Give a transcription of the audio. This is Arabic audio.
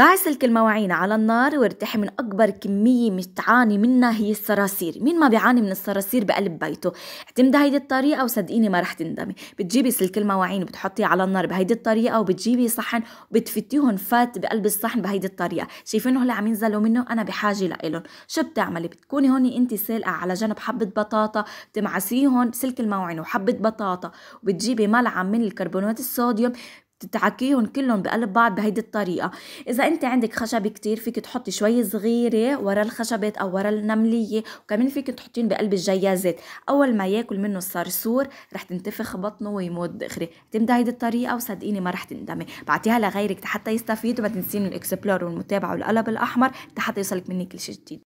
ضعي سلك المواعين على النار وارتاحي من أكبر كمية بتعاني منها هي الصراصير. مين ما بيعاني من الصراصير بقلب بيته؟ اعتمدي هيدي الطريقة وصدقيني ما رح تندمي. بتجيبي سلك المواعين وبتحطيه على النار بهيدي الطريقة وبتجيبي صحن وبتفتيهم فات بقلب الصحن بهيدي الطريقة. شايفين هلا عم ينزلوا منه؟ أنا بحاجة لإلهم. شو بتعملي؟ بتكوني هون انت سالقة على جنب حبة بطاطا بتمعسيهم سلك المواعين وحبة بطاطا. وبتجيبي ملعقة من الكربونات الصوديوم تتعكيهم كلهم بقلب بعض بهيدي الطريقة. إذا أنت عندك خشب كتير فيك تحطي شوي صغيرة ورا الخشبات أو ورا النملية وكمان فيك تحطين بقلب الجيازات. أول ما ياكل منه الصرصور رح تنتفخ بطنه ويموت دغري اعتمدي هيدي الطريقة وصدقيني ما رح تندمي. بعتيها لغيرك حتى يستفيد وما تنسين الإكسبلور والمتابعة والقلب الأحمر حتى يوصلك مني كل شي جديد.